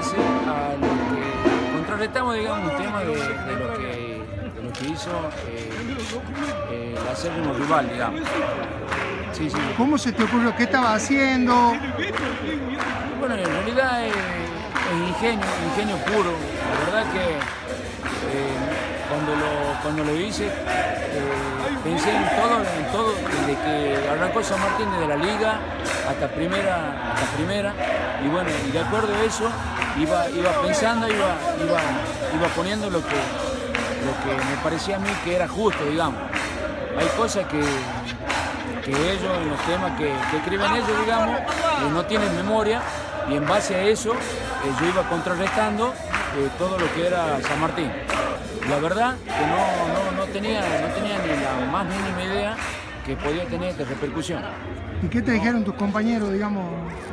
base a lo que contrarrestamos, digamos, un tema de, de lo, que, de lo que hizo eh, eh, el acérrimo rival, digamos. Sí, sí. ¿Cómo se te ocurrió? ¿Qué estaba haciendo? Bueno, en realidad es, es ingenio, ingenio puro. La verdad que eh, cuando, lo, cuando lo hice eh, pensé en todo, en todo, desde que arrancó San Martín desde la liga hasta primera, hasta primera. Y bueno, y de acuerdo a eso iba, iba pensando, iba, iba, iba poniendo lo que, lo que me parecía a mí que era justo, digamos. Hay cosas que, que ellos, en los temas que, que escriben ellos, digamos, no tienen memoria y en base a eso eh, yo iba contrarrestando eh, todo lo que era San Martín. La verdad que no, no, no, tenía, no tenía ni la más mínima idea que podía tener esta repercusión. ¿Y qué te dijeron tus compañeros, digamos?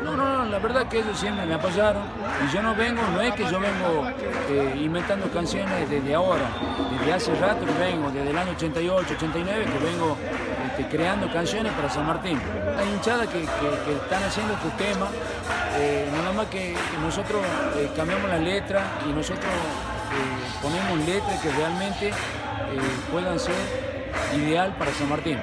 No, no, no, la verdad que ellos siempre me apoyaron y yo no vengo, no es que yo vengo eh, inventando canciones desde ahora, desde hace rato que vengo, desde el año 88, 89 que vengo este, creando canciones para San Martín. Hay hinchadas que, que, que están haciendo estos temas, eh, nada más que nosotros eh, cambiamos las letras y nosotros eh, ponemos letras que realmente puedan ser ideal para San Martín.